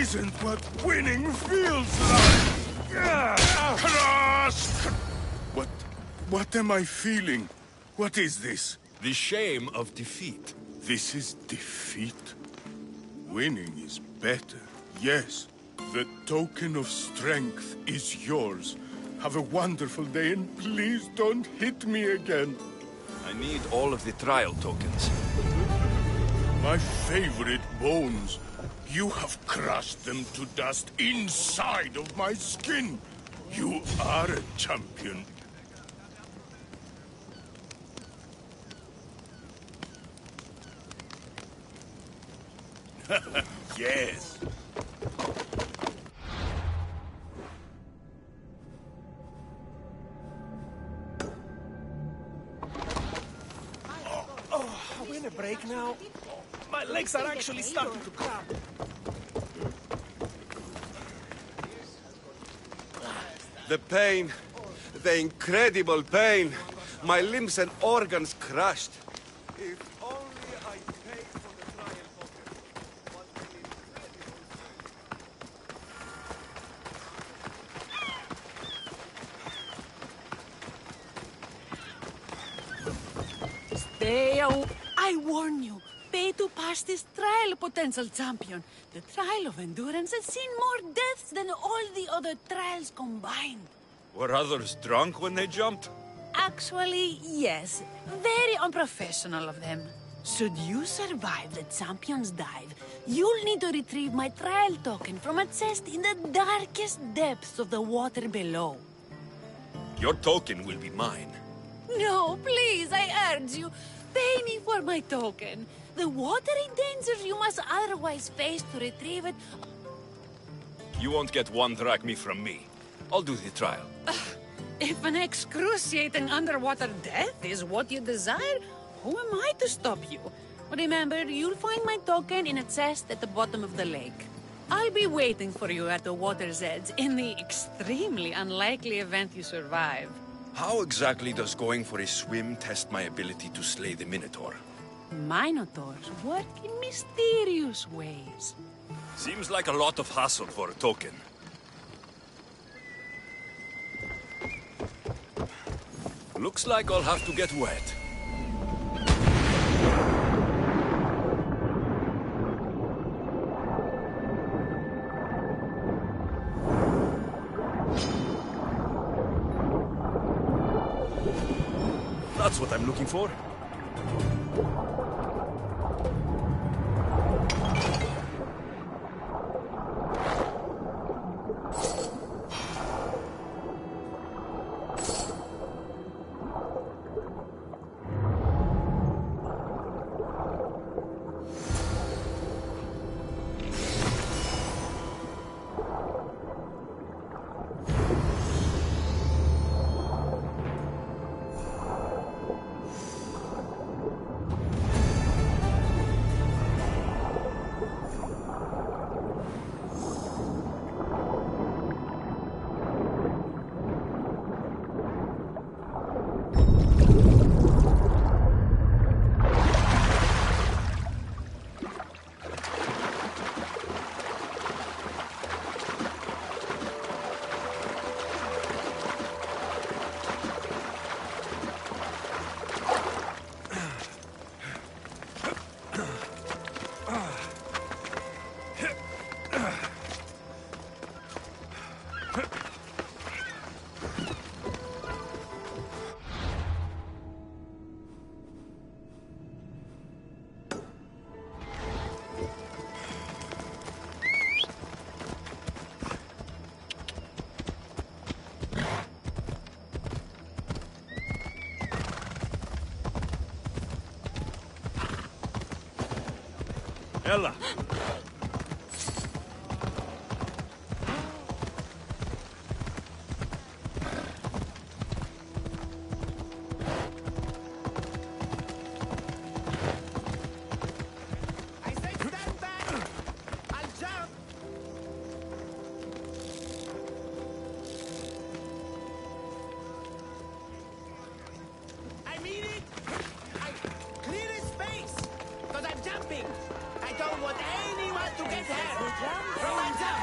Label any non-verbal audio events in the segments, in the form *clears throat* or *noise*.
isn't what winning feels like! Crush! What... what am I feeling? What is this? The shame of defeat. This is defeat? Winning is better, yes. The token of strength is yours. Have a wonderful day and please don't hit me again. I need all of the trial tokens. My favorite bones. You have crushed them to dust inside of my skin. You are a champion. *laughs* yes. Oh, oh, are we in a break now? My legs are actually starting to cramp. The pain, the incredible pain. My limbs and organs crushed. If only I paid for the trial token. What an incredible Stay aw- I warn you. This trial, potential champion. The trial of endurance has seen more deaths than all the other trials combined. Were others drunk when they jumped? Actually, yes. Very unprofessional of them. Should you survive the champion's dive, you'll need to retrieve my trial token from a chest in the darkest depths of the water below. Your token will be mine. No, please, I urge you. Pay me for my token. The watery dangers you must otherwise face to retrieve it. You won't get one drachmae from me. I'll do the trial. *sighs* If an excruciating underwater death is what you desire, who am I to stop you? Remember, you'll find my token in a chest at the bottom of the lake. I'll be waiting for you at the water's edge in the extremely unlikely event you survive. How exactly does going for a swim test my ability to slay the Minotaur? Minotaurs work in mysterious ways. Seems like a lot of hassle for a token. Looks like I'll have to get wet. Ella. I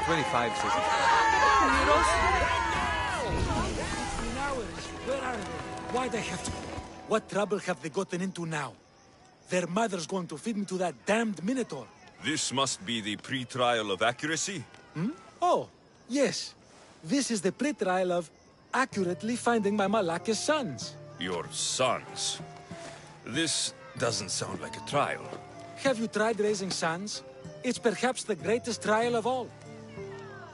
25 says. Where are they? Why they have to? What trouble have they gotten into now? Their mother's going to feed me to that damned Minotaur. This must be the pre-trial of accuracy. Hmm? Oh, yes. This is the pre-trial of accurately finding my Malakis sons. Your sons. This doesn't sound like a trial. Have you tried raising sons? It's perhaps the greatest trial of all.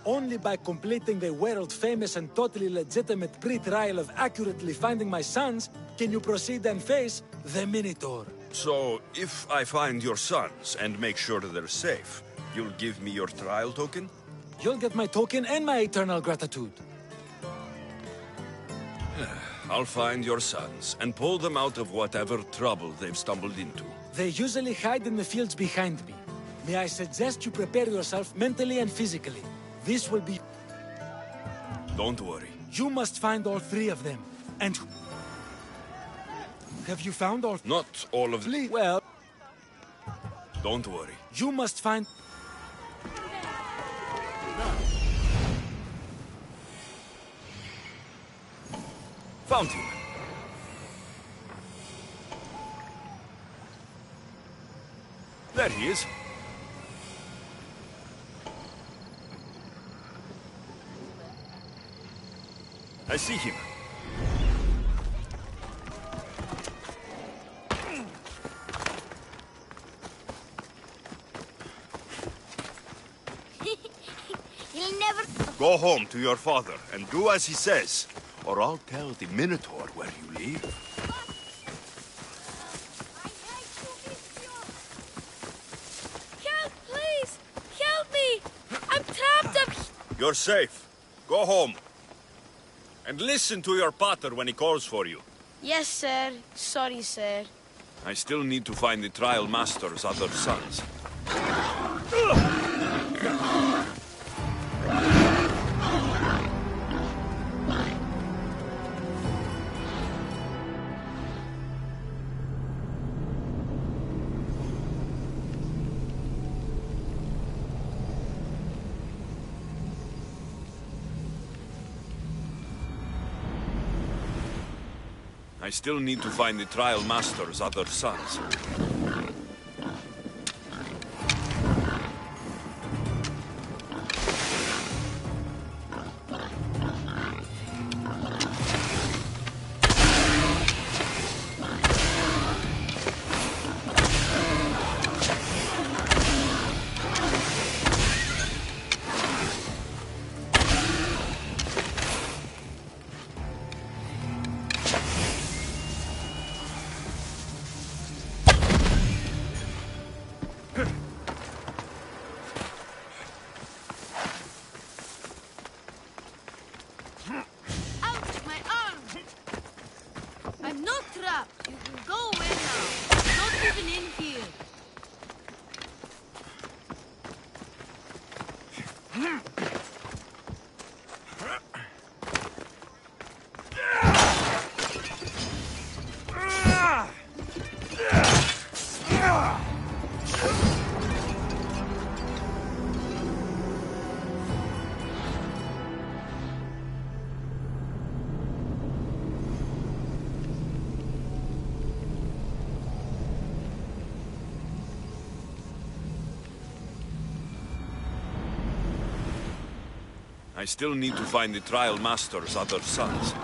Only by completing the world-famous and totally legitimate pre-trial of accurately finding my sons can you proceed and face the Minotaur. So, if I find your sons and make sure they're safe, you'll give me your trial token? You'll get my token and my eternal gratitude. *sighs* I'll find your sons and pull them out of whatever trouble they've stumbled into. They usually hide in the fields behind me. May I suggest you prepare yourself mentally and physically. This will be... Don't worry. You must find all three of them. And... Have you found all... Not all of them. Well, Don't worry. you must find... Found him. There he is. I see him. *laughs* He'll never. Go home to your father and do as he says, or I'll tell the Minotaur where you live. Help, please! Help me! I'm trapped up. You're safe. Go home. And listen to your pater when he calls for you. Yes, sir. Sorry, sir. I still need to find the trial master's other sons. *laughs* I still need to find the trial master's other sons. I still need to find the trial master's other sons.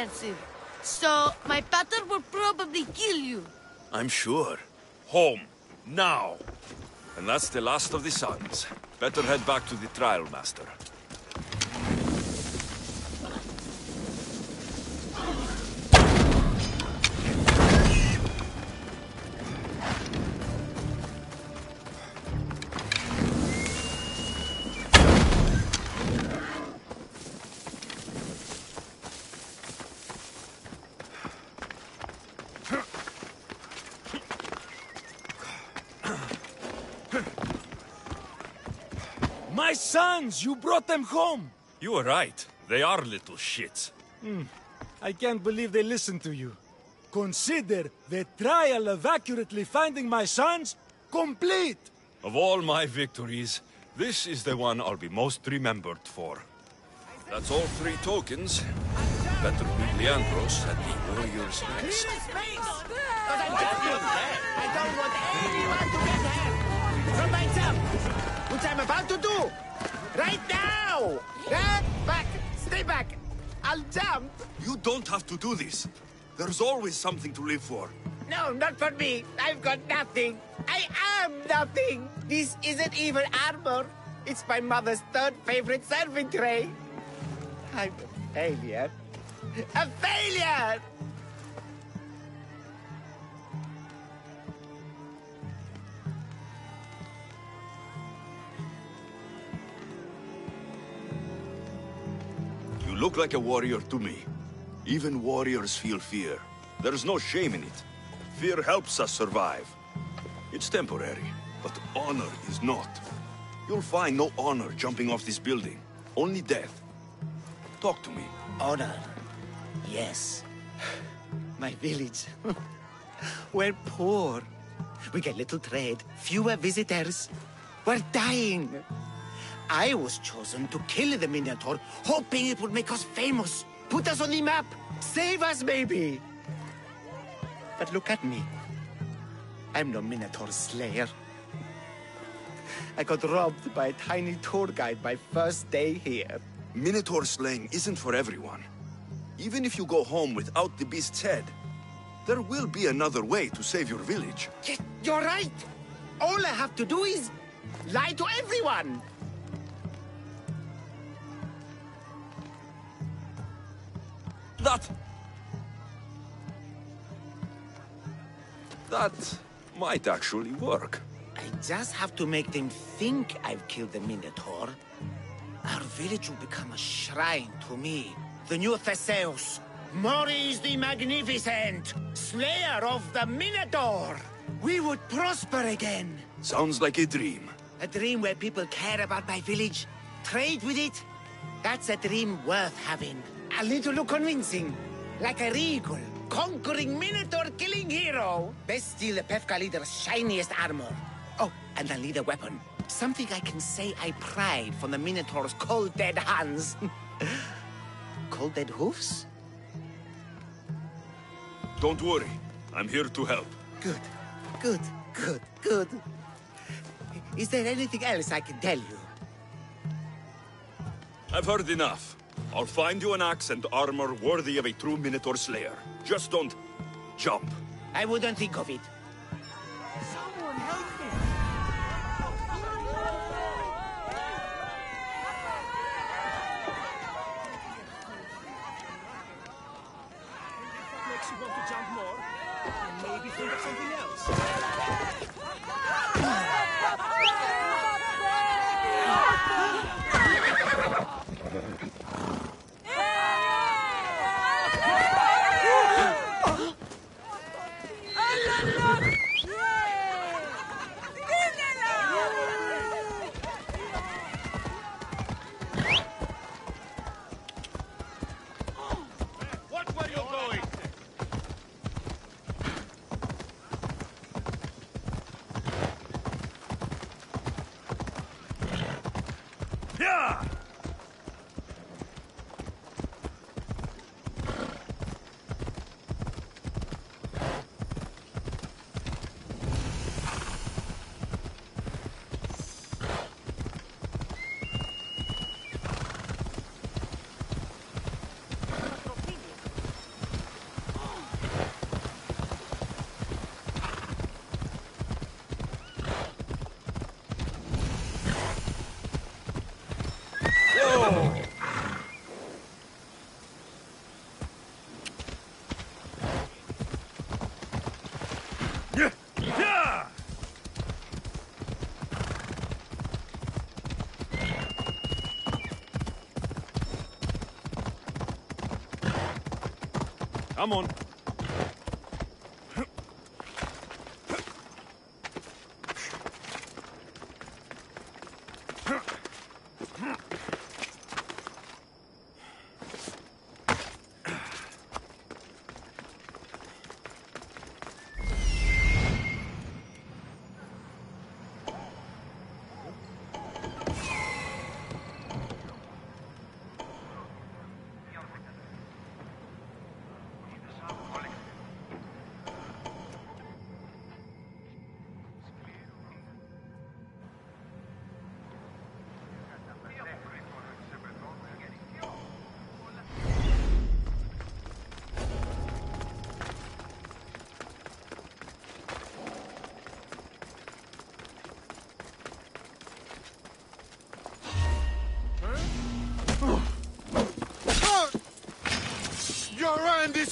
Expensive. So, my pater will probably kill you. I'm sure. Home. Now. And that's the last of the sons. Better head back to the trial master. My sons! You brought them home! You were right. They are little shits. Hmm. I can't believe they listened to you. Consider the trial of accurately finding my sons complete! Of all my victories, this is the one I'll be most remembered for. That's all three tokens. Better meet Leandros at the Warrior's Nest. I don't want anyone to get hurt from my jump, which I'm about to do right now. Right back, stay back. I'll jump. You don't have to do this. There's always something to live for. No, not for me. I've got nothing. I am nothing. This isn't even armor. It's my mother's third favorite serving tray. I'm a failure. A failure! Look like a warrior to me. Even warriors feel fear. There's no shame in it. Fear helps us survive. It's temporary, but honor is not. You'll find no honor jumping off this building. Only death. Talk to me. Honor. Yes. My village. *laughs* We're poor. We get little trade, fewer visitors. We're dying. I was chosen to kill the Minotaur, hoping it would make us famous, put us on the map, save us maybe. But look at me. I'm no Minotaur slayer. I got robbed by a tiny tour guide my first day here. Minotaur slaying isn't for everyone. Even if you go home without the beast's head, there will be another way to save your village. Yeah, You're right. All I have to do is lie to everyone. That... That might actually work. I just have to make them think I've killed the Minotaur. Our village will become a shrine to me, the new Theseus, Maurice the Magnificent, slayer of the Minotaur. We would prosper again. Sounds like a dream. A dream where people care about my village, trade with it. That's a dream worth having. A little look convincing. Like a regal, conquering Minotaur killing hero. Best steal the Pefka leader's shiniest armor. Oh, and I'll need a weapon. Something I can say I pried from the Minotaur's cold dead hands. *laughs* cold dead hoofs? Don't worry. I'm here to help. Good, good, good, good. Is there anything else I can tell you? I've heard enough. I'll find you an axe and armor worthy of a true Minotaur slayer. Just don't... jump. I wouldn't think of it. Makes you want to jump more? And maybe think of something else. What were you going? Yeah! Yeah! Yeah! Come on.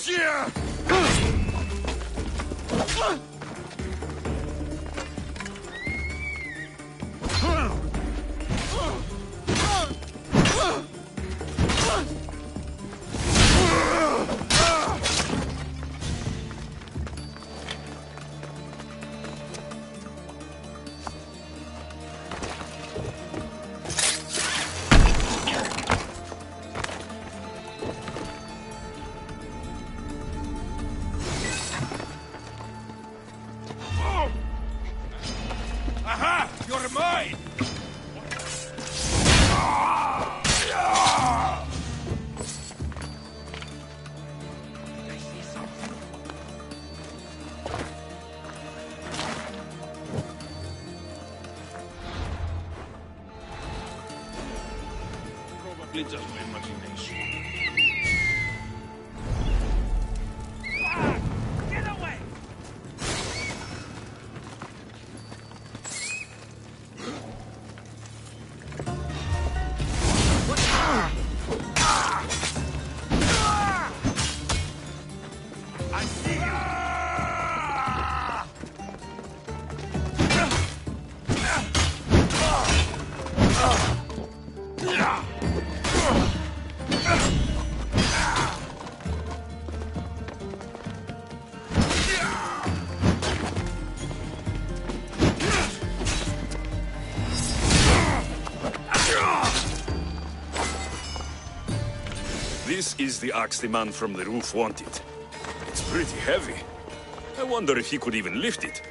Here! Aha! This is the axe the man from the roof wanted. It's pretty heavy. I wonder if he could even lift it.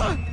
们。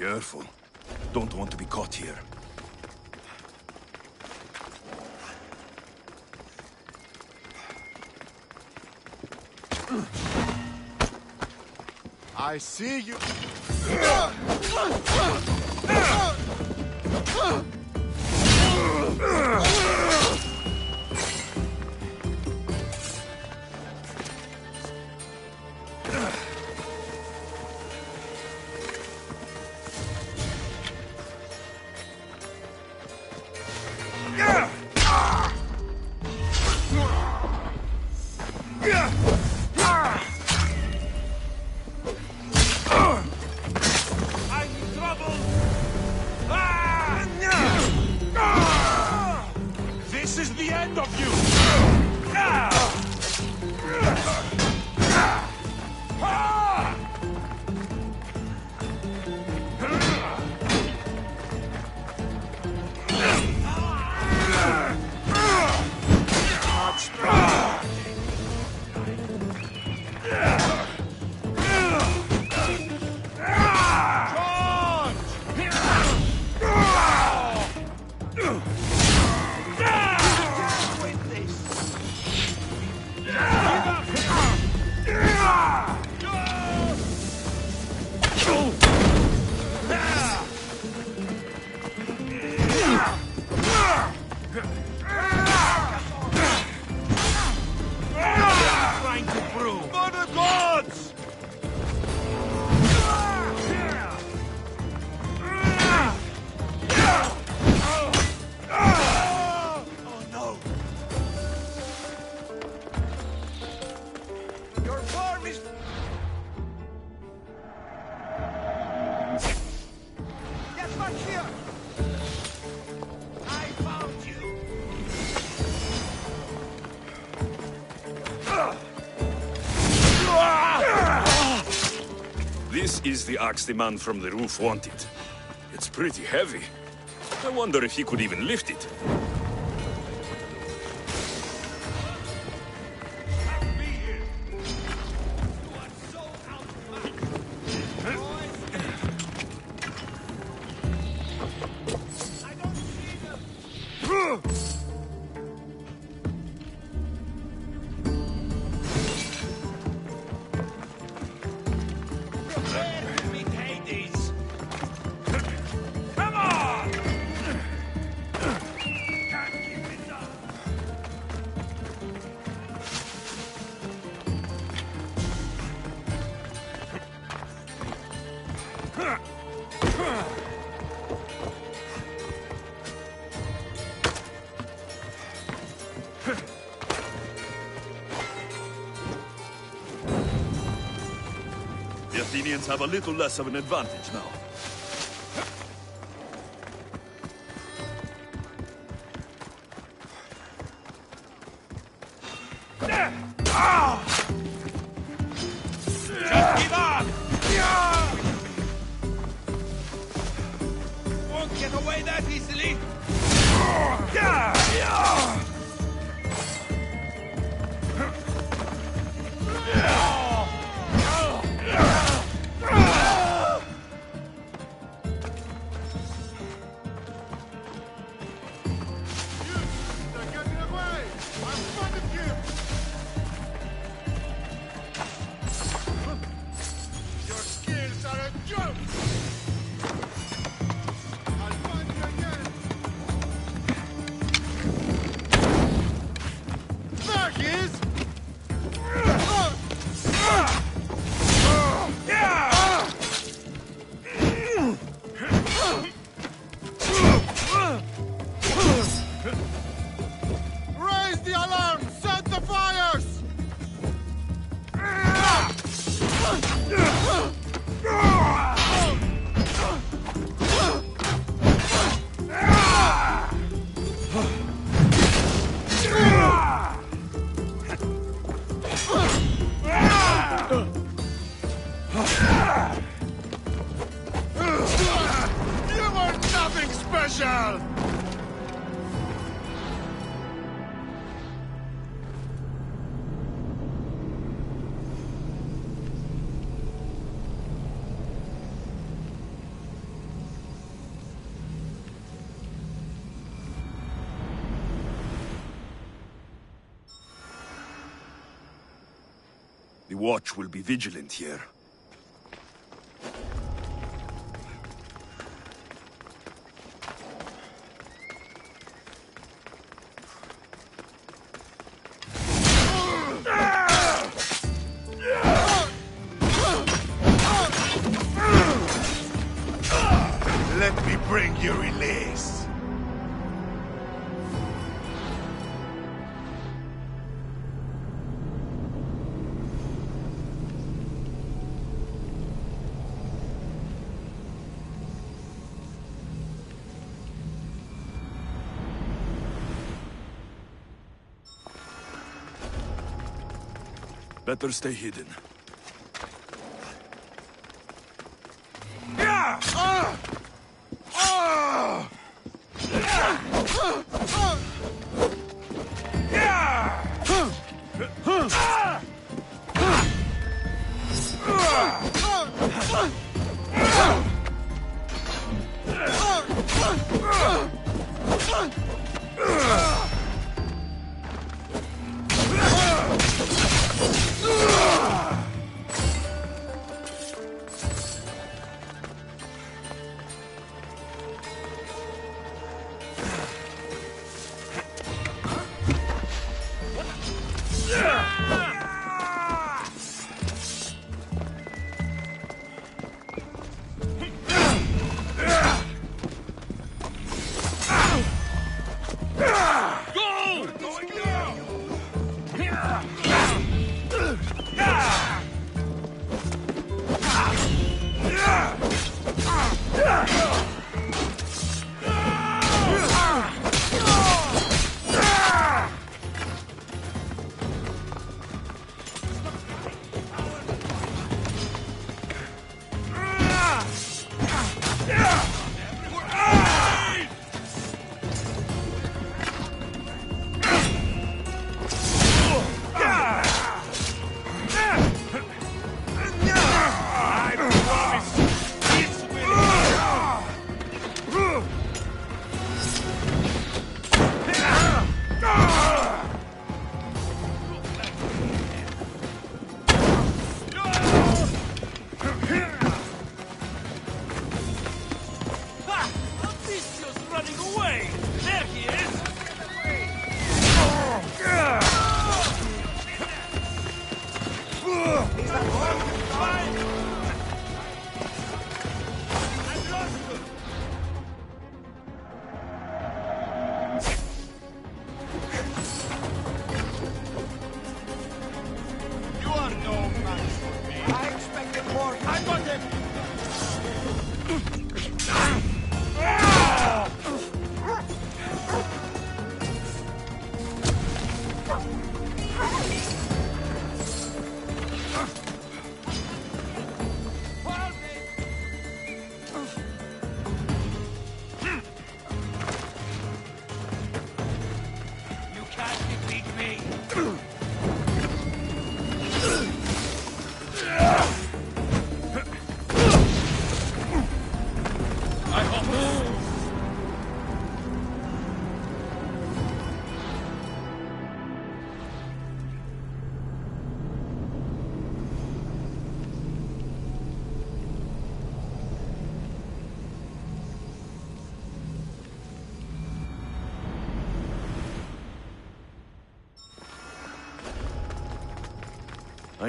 Careful. Don't want to be caught here. I see you. The axe the man from the roof wanted. It's pretty heavy. I wonder if he could even lift it. Have a little less of an advantage now. Won't get away that easily! Watch will be vigilant here. Better stay hidden. Ha! Ah!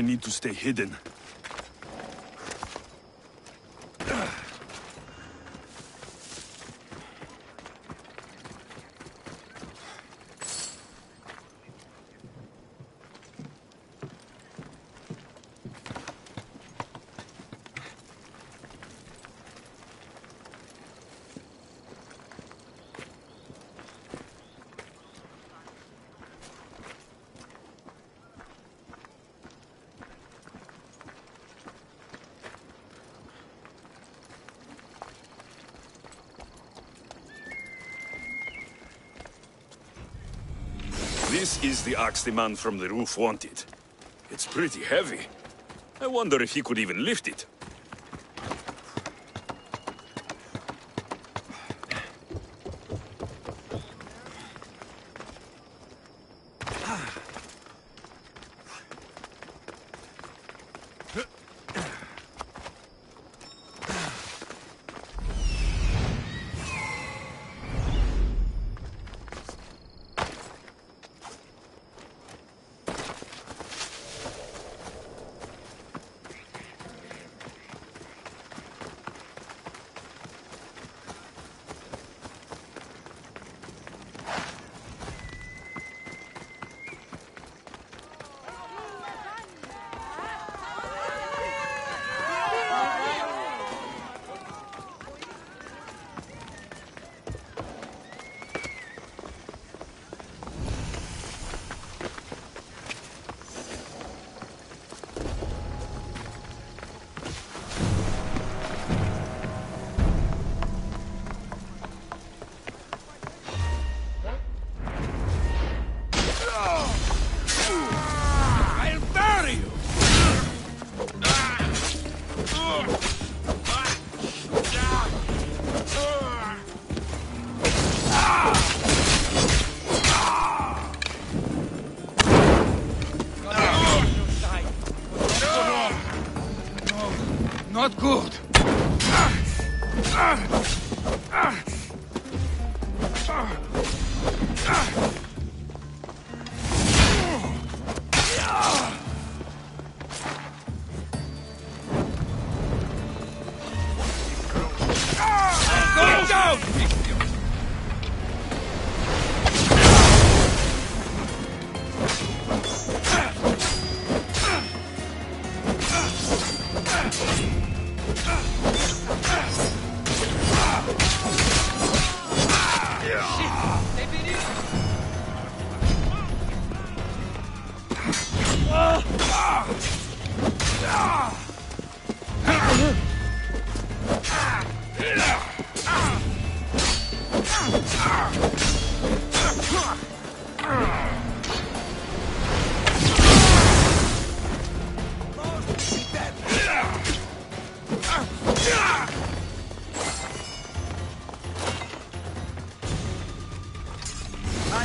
I need to stay hidden. This is the axe the man from the roof wanted. It's pretty heavy. I wonder if he could even lift it.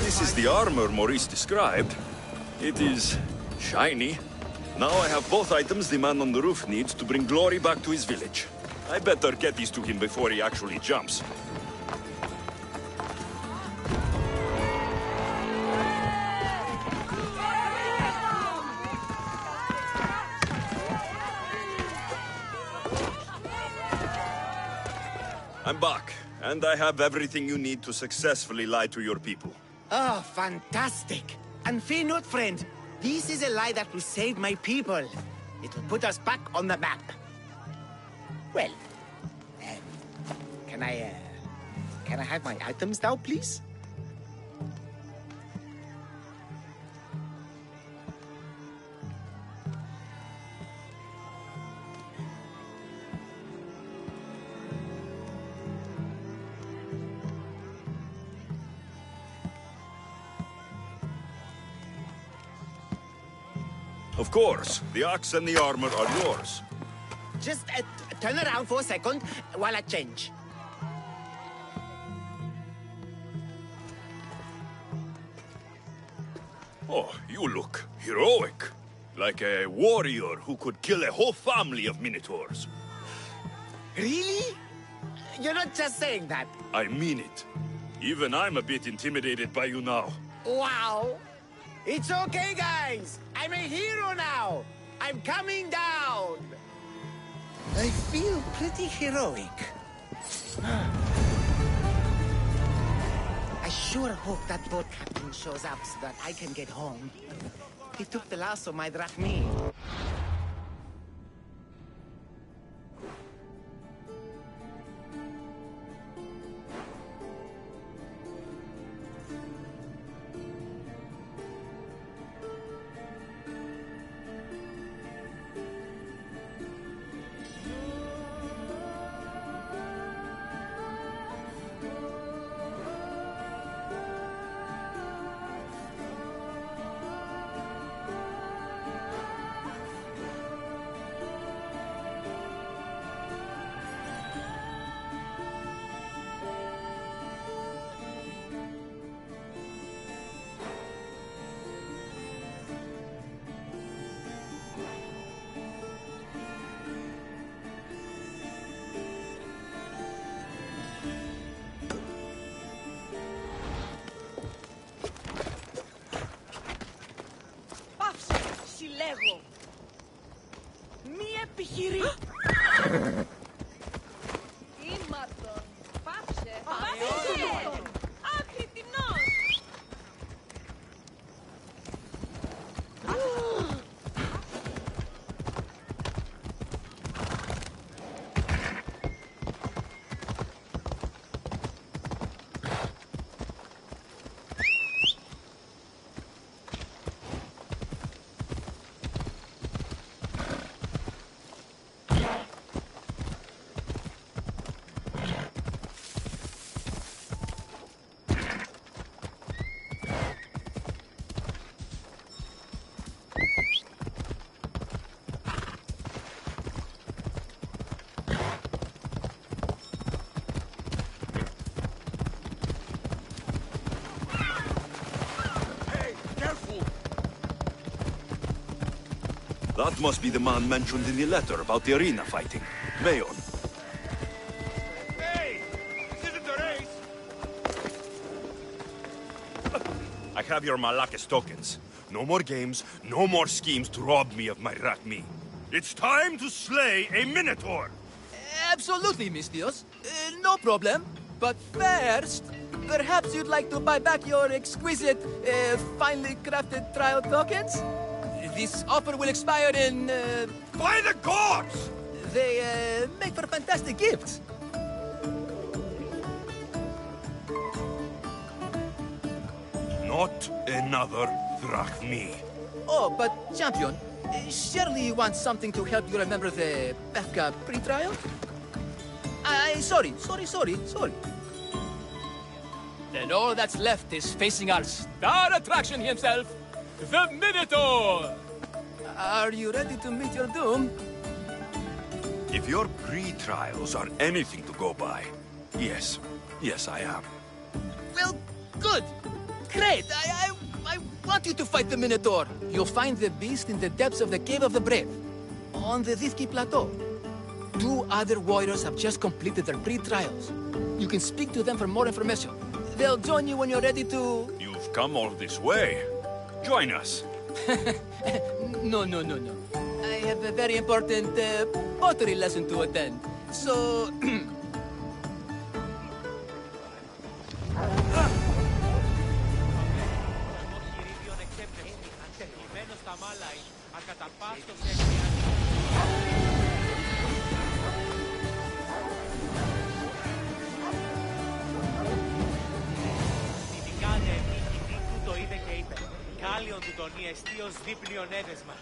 This is the armor Maurice described. It is shiny. Now I have both items the man on the roof needs to bring glory back to his village. I better get these to him before he actually jumps. I'm back, and I have everything you need to successfully lie to your people. Oh, fantastic. And fear not, friend. This is a lie that will save my people. It will put us back on the map. Well, um, can I, uh, can I have my items now, please? Course, the axe and the armor are yours. Just uh, turn around for a second while I change. Oh, you look heroic. Like a warrior who could kill a whole family of minotaurs. Really? You're not just saying that. I mean it. Even I'm a bit intimidated by you now. Wow. It's okay, guys. I'm a hero now. I'm coming down. I feel pretty heroic. I sure hope that boat captain shows up so that I can get home. He took the last of my drachmae. That must be the man mentioned in the letter about the arena fighting. Mayon. Hey! This isn't a race! I have your Malakas tokens. No more games, no more schemes to rob me of my drachmae. It's time to slay a Minotaur! Absolutely, Misthios. Uh, no problem. But first, perhaps you'd like to buy back your exquisite, uh, finely crafted trial tokens? This offer will expire in... Uh, By the gods! they uh, make for fantastic gifts. Not another Drachmae. Oh, but champion, surely you want something to help you remember the Pefka pre-trial? I, I- sorry, sorry, sorry, sorry. Then all that's left is facing our star attraction himself, the Minotaur! Are you ready to meet your doom? If your pre-trials are anything to go by, yes, yes I am. Well, good. Great. I, I, I want you to fight the Minotaur. You'll find the beast in the depths of the Cave of the Brave, on the Vithki Plateau. Two other warriors have just completed their pre-trials. You can speak to them for more information. They'll join you when you're ready to... You've come all this way. Join us. *laughs* *laughs* No, no, no, no. I have a very important uh, pottery lesson to attend. So... *clears throat* Κάλιον του τον ιεστίος δίπλιον έδεσμα.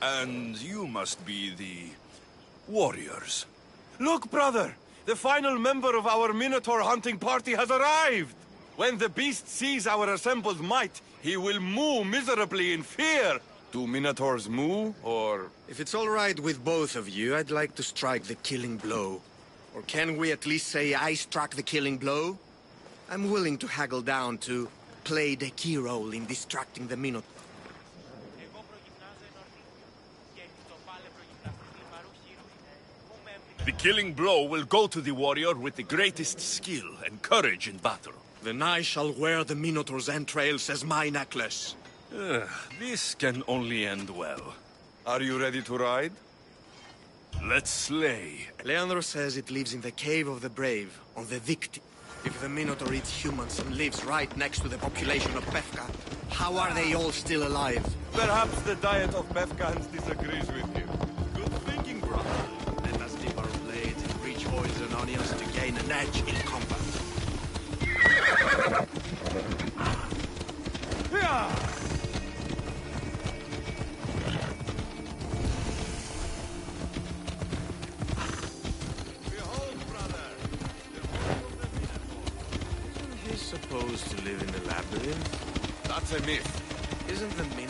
And you must be the... warriors. Look, brother! The final member of our Minotaur hunting party has arrived! When the beast sees our assembled might, he will moo miserably in fear! Do Minotaurs moo, or... If it's all right with both of you, I'd like to strike the killing blow. Or can we at least say I struck the killing blow? I'm willing to haggle down to play the key role in distracting the Minotaur. The killing blow will go to the warrior with the greatest skill and courage in battle. Then I shall wear the Minotaur's entrails as my necklace. Ugh, this can only end well. Are you ready to ride? Let's slay. Leandro says it lives in the Cave of the Brave, on the Victi. If the Minotaur eats humans and lives right next to the population of Pefka, how are they all still alive? Perhaps the diet of Pefkans disagrees with you. Oils and to gain an edge in combat. He's supposed to live in the labyrinth. That's a myth. Isn't the Minotaur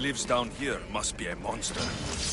lives down here must be a monster.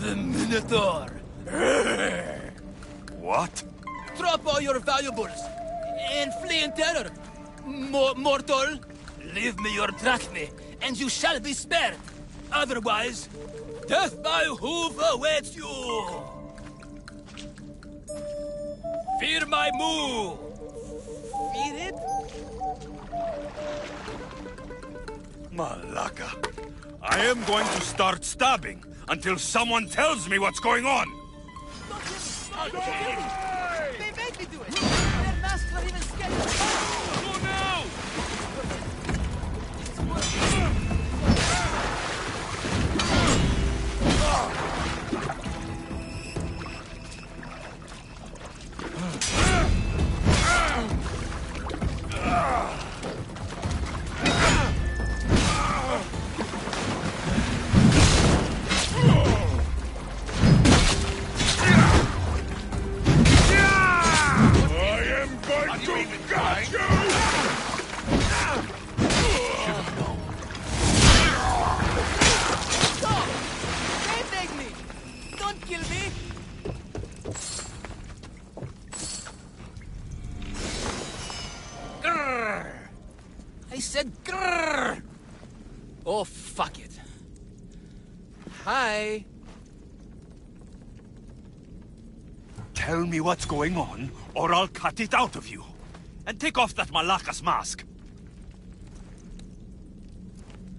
The Minotaur. *laughs* What? Drop all your valuables and flee in terror. Mo mortal, leave me your drachmae, and you shall be spared. Otherwise, death by hoof awaits you. Fear my move. Fear it? Malaka. I am going to start stabbing until someone tells me what's going on. Hi. Tell me what's going on, or I'll cut it out of you. And take off that Malakas mask.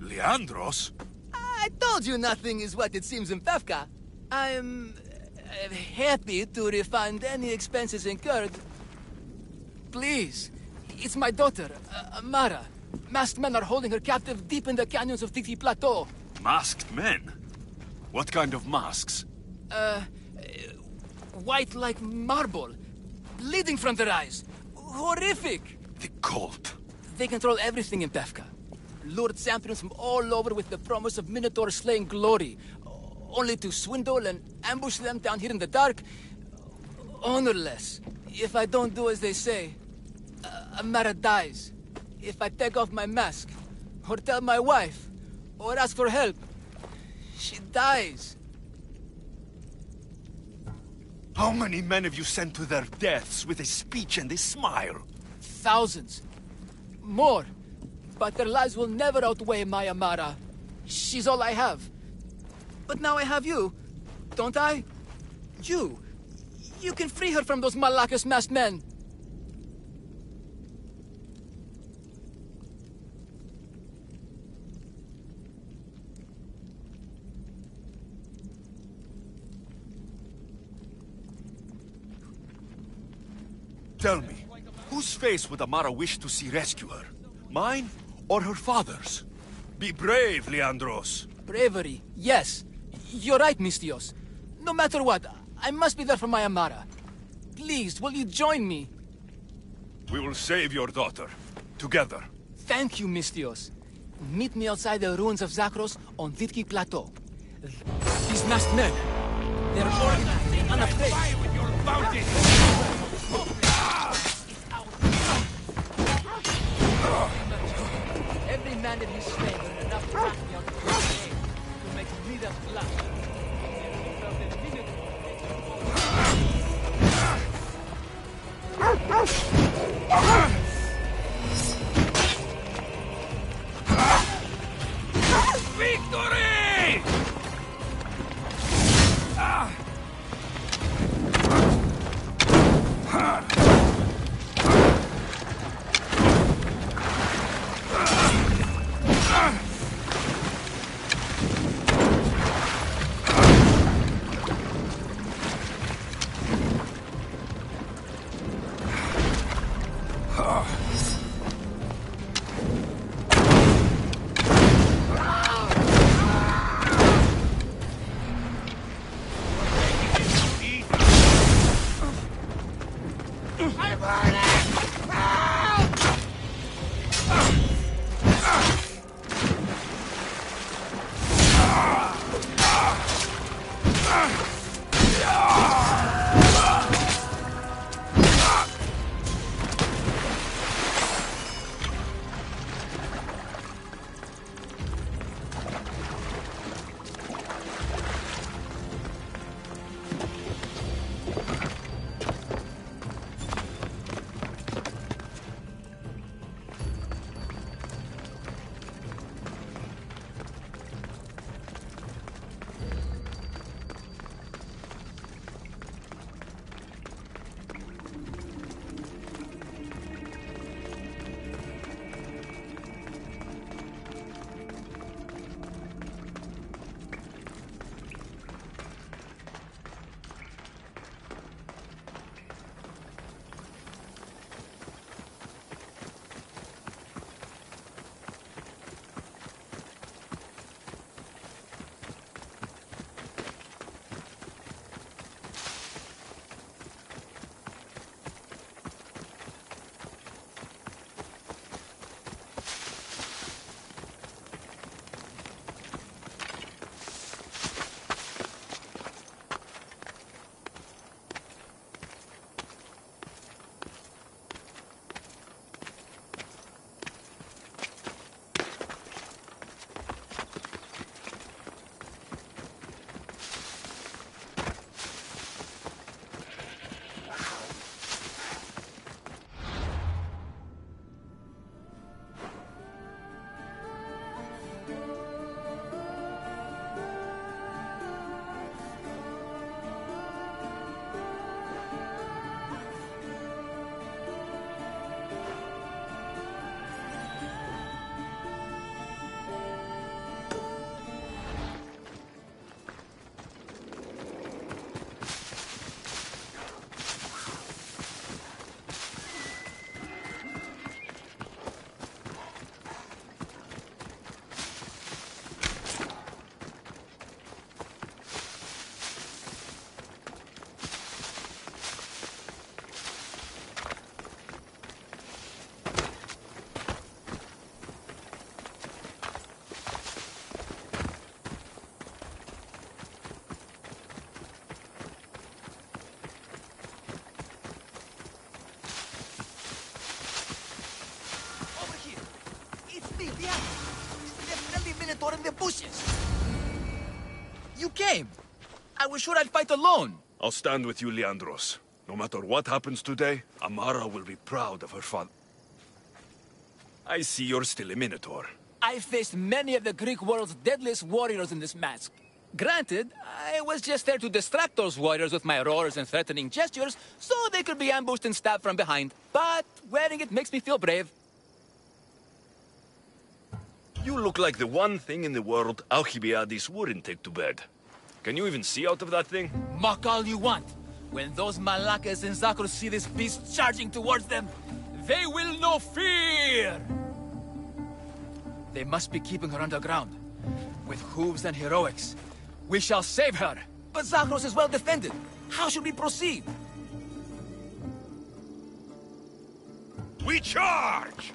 Leandros? I told you nothing is what it seems in Pefka. I'm uh, happy to refund any expenses incurred. Please, it's my daughter, uh, Mara. Masked men are holding her captive deep in the canyons of Titi Plateau. Masked men? What kind of masks? Uh, white like marble, bleeding from their eyes. Horrific! The cult. They control everything in Pefka. Lured champions from all over with the promise of Minotaur slaying glory, only to swindle and ambush them down here in the dark. Honorless. If I don't do as they say, uh, Amara dies. If I take off my mask, or tell my wife, or ask for help, dies. How many men have you sent to their deaths with a speech and a smile? Thousands. More. But their lives will never outweigh my Amara. She's all I have. But now I have you, don't I? You. You can free her from those Malakas masked men. Tell me, whose face would Amara wish to see rescue her? Mine or her father's? Be brave, Leandros. Bravery, yes. You're right, Misthios. No matter what, I must be there for my Amara. Please, will you join me? We will save your daughter. Together. Thank you, Misthios. Meet me outside the ruins of Zakros on Vitki Plateau. These masked men, they're organized and unafraid. Every man in his slave earned enough drachma on his name to make Midas blush. Victory! The Sure I'd fight alone. I'll stand with you, Leandros. No matter what happens today, Amara will be proud of her father. I see you're still a Minotaur. I faced many of the Greek world's deadliest warriors in this mask. Granted, I was just there to distract those warriors with my roars and threatening gestures, so they could be ambushed and stabbed from behind. But wearing it makes me feel brave. You look like the one thing in the world Alcibiades wouldn't take to bed. Can you even see out of that thing? Mock all you want. When those Malakas and Zakros see this beast charging towards them, they will know fear! They must be keeping her underground. With hooves and heroics. We shall save her! But Zakros is well defended. How should we proceed? We charge!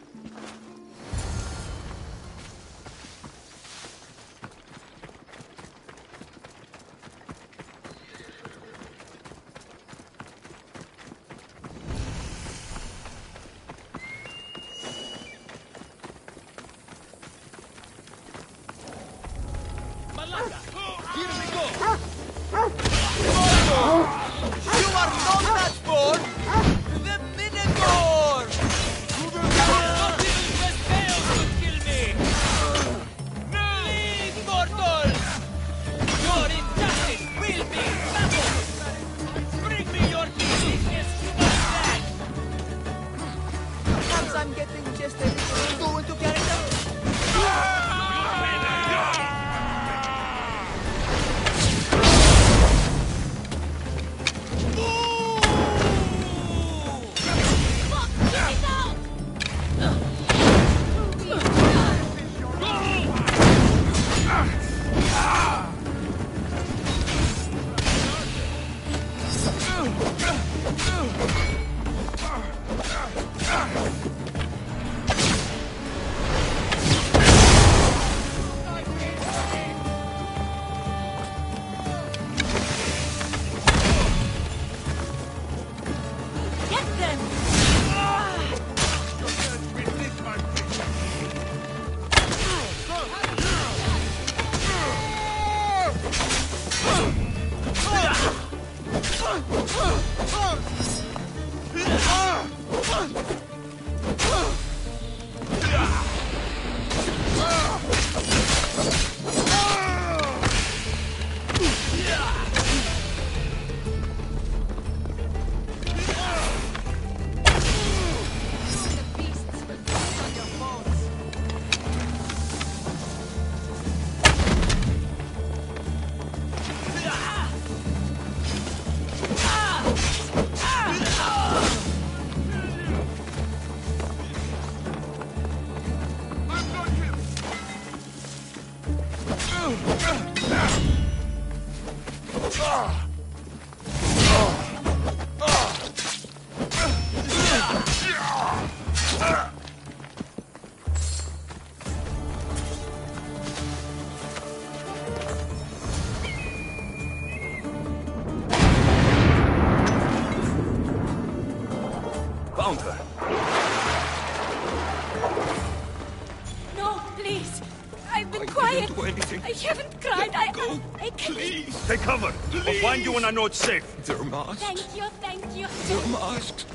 Find you when I know it's safe. They're masked. Thank you, thank you. They're masked.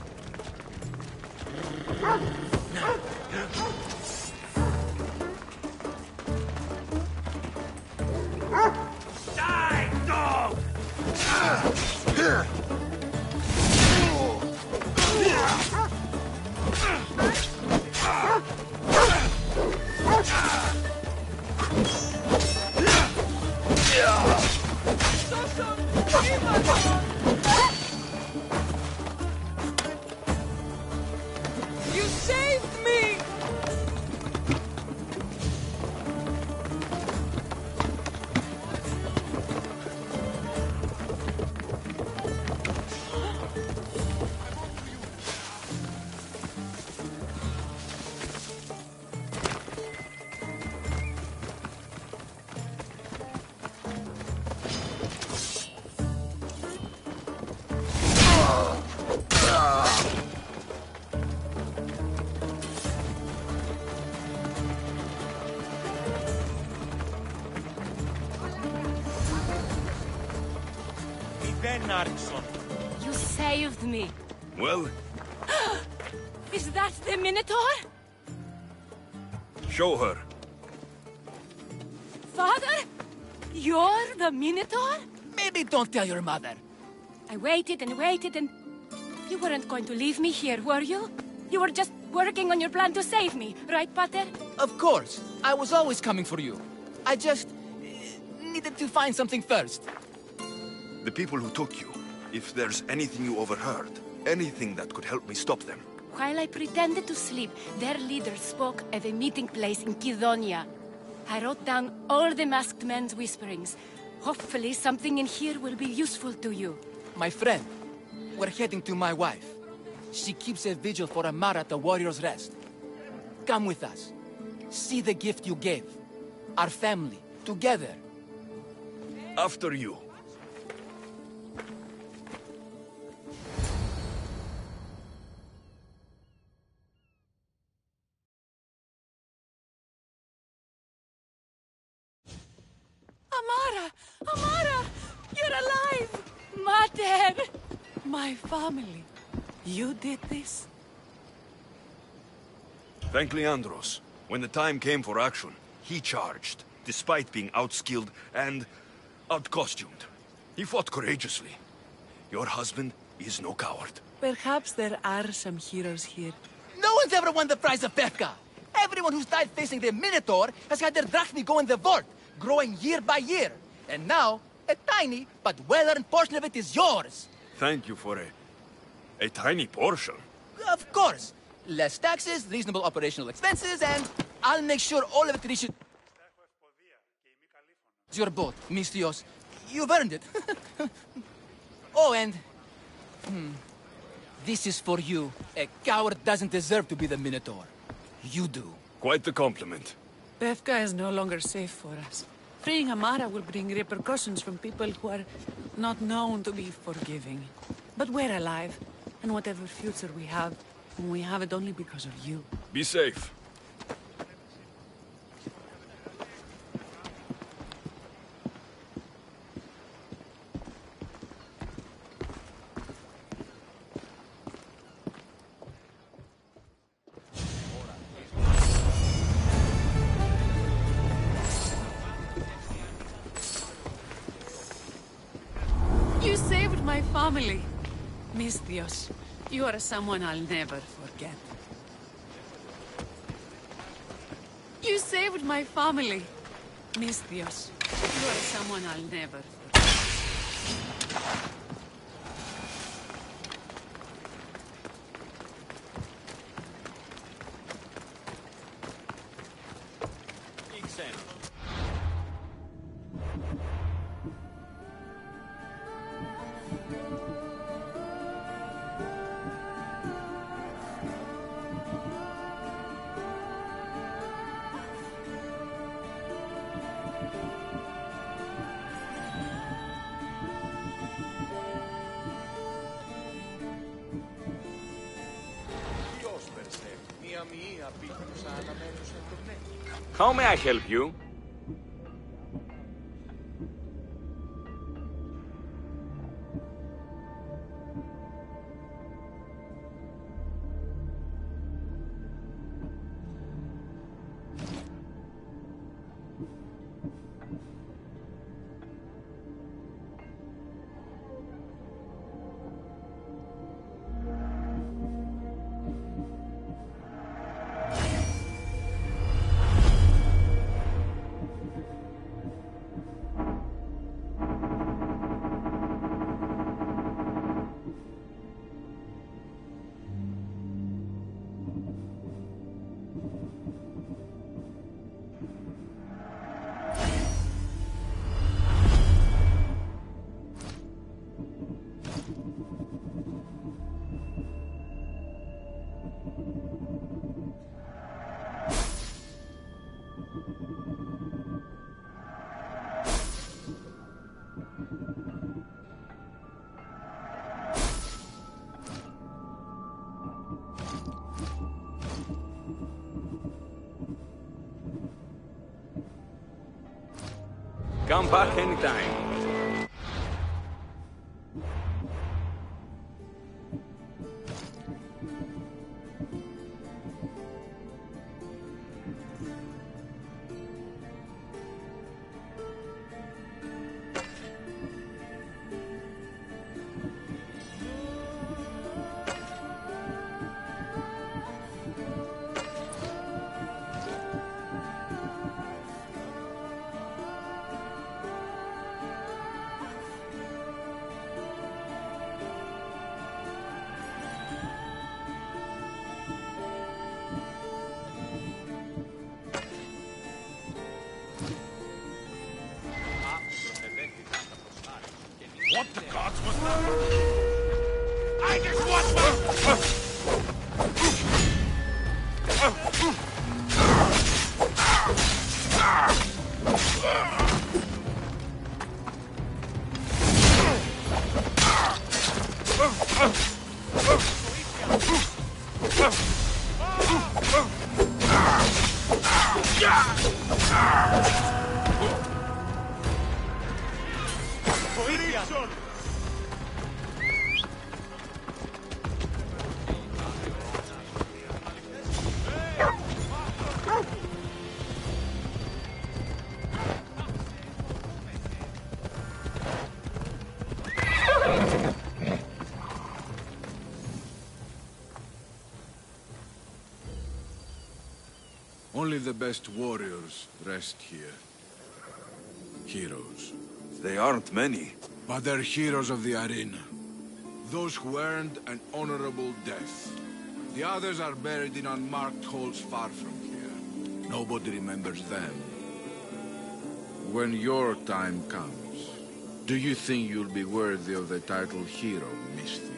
Die, dog! You don't tell your mother. I waited and waited and... You weren't going to leave me here, were you? You were just working on your plan to save me, right, Pater? Of course. I was always coming for you. I just eh, needed to find something first. The people who took you, if there's anything you overheard, anything that could help me stop them. While I pretended to sleep, their leader spoke of a meeting place in Kidonia. I wrote down all the masked men's whisperings. Hopefully something in here will be useful to you. My friend, we're heading to my wife. She keeps a vigil for Amara at the Warrior's Rest. Come with us. See the gift you gave. Our family, together. After you. Amara! Amara! You're alive! Mater! My family. You did this? Thank Leandros. When the time came for action, he charged, despite being outskilled and outcostumed. He fought courageously. Your husband is no coward. Perhaps there are some heroes here. No one's ever won the prize of Pefka. Everyone who's died facing the Minotaur has had their drachmae go in the vault, growing year by year. And now, a tiny but well-earned portion of it is yours. Thank you for a... a tiny portion. Of course. Less taxes, reasonable operational expenses, and I'll make sure all of it reaches... Your boat, Misthios. You've earned it. *laughs* oh, and... Hmm. This is for you. A coward doesn't deserve to be the Minotaur. You do. Quite the compliment. Pefka is no longer safe for us. Freeing Amara will bring repercussions from people who are not known to be forgiving. But we're alive, and whatever future we have, we have it only because of you. Be safe. You are someone I'll never forget. You saved my family. Misthios, you are someone I'll never forget. How may I help you? Back anytime. The best warriors rest here. Heroes. They aren't many. But they're heroes of the arena. Those who earned an honorable death. The others are buried in unmarked holes far from here. Nobody remembers them. When your time comes, do you think you'll be worthy of the title hero, Misthios?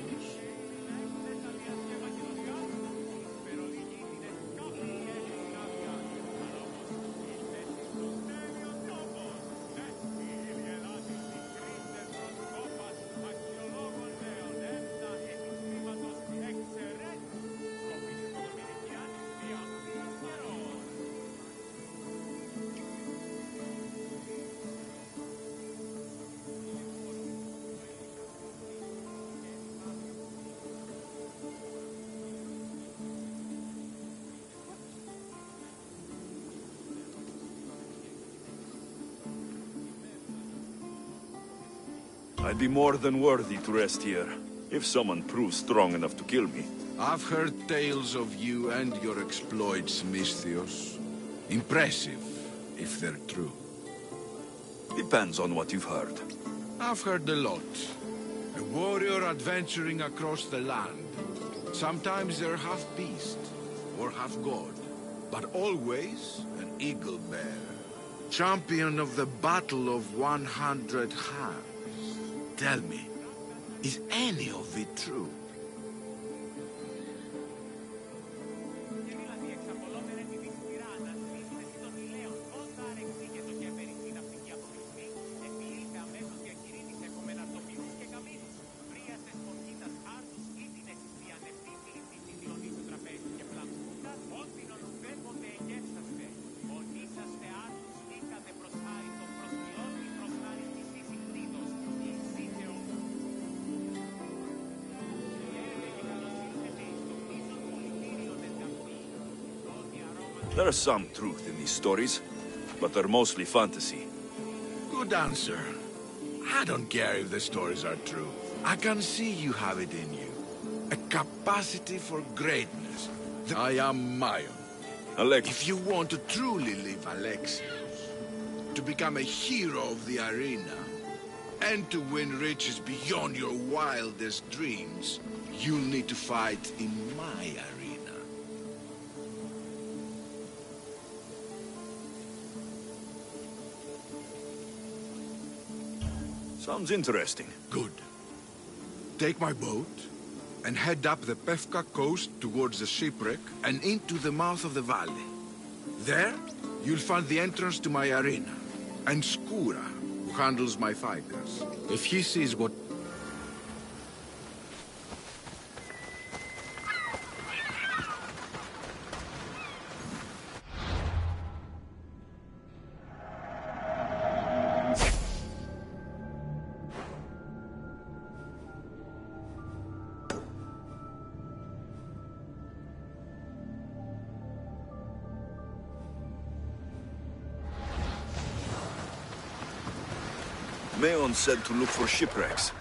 I'd be more than worthy to rest here, if someone proves strong enough to kill me. I've heard tales of you and your exploits, Misthios. Impressive, if they're true. Depends on what you've heard. I've heard a lot. A warrior adventuring across the land. Sometimes they're half beast, or half god. But always an eagle bear. Champion of the Battle of 100 Hands. Tell me, is any of it true? There's some truth in these stories, but they're mostly fantasy. Good answer. I don't care if the stories are true. I can see you have it in you. A capacity for greatness. I am Mayon. Alex. If you want to truly live Alexios, to become a hero of the arena, and to win riches beyond your wildest dreams, you'll need to fight in my arena. Sounds interesting. Good. Take my boat and head up the Pefka coast towards the shipwreck and into the mouth of the valley. There, you'll find the entrance to my arena, and Skura, who handles my fighters. If he sees what... Said to look for shipwrecks.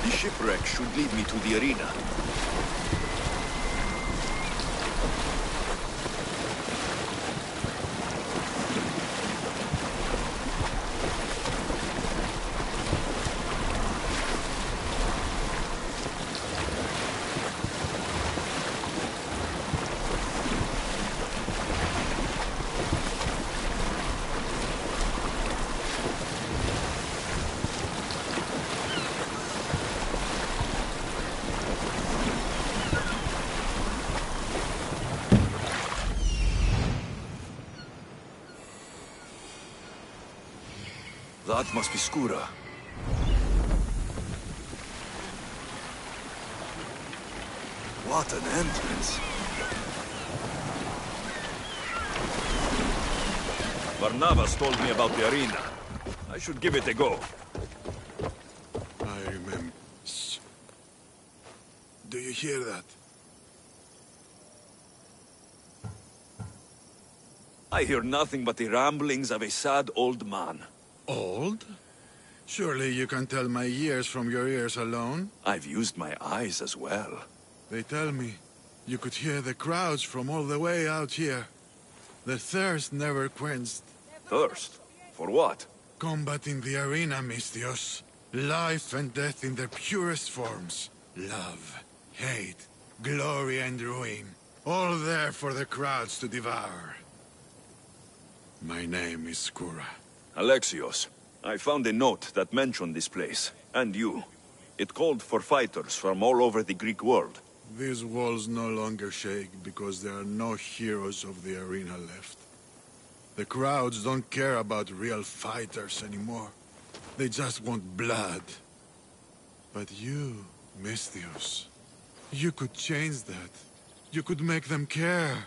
The shipwreck should lead me to the arena. That must be Skura. What an entrance. Barnabas told me about the arena. I should give it a go. I remember. Do you hear that? I hear nothing but the ramblings of a sad old man. Old? Surely you can tell my ears from your ears alone? I've used my eyes as well. They tell me you could hear the crowds from all the way out here. The thirst never quenched. Thirst? For what? Combat in the arena, Misthios. Life and death in their purest forms. Love, hate, glory and ruin. All there for the crowds to devour. My name is Skura. Alexios, I found a note that mentioned this place, and you. It called for fighters from all over the Greek world. These walls no longer shake because there are no heroes of the arena left. The crowds don't care about real fighters anymore. They just want blood. But you, Misthios, you could change that. You could make them care.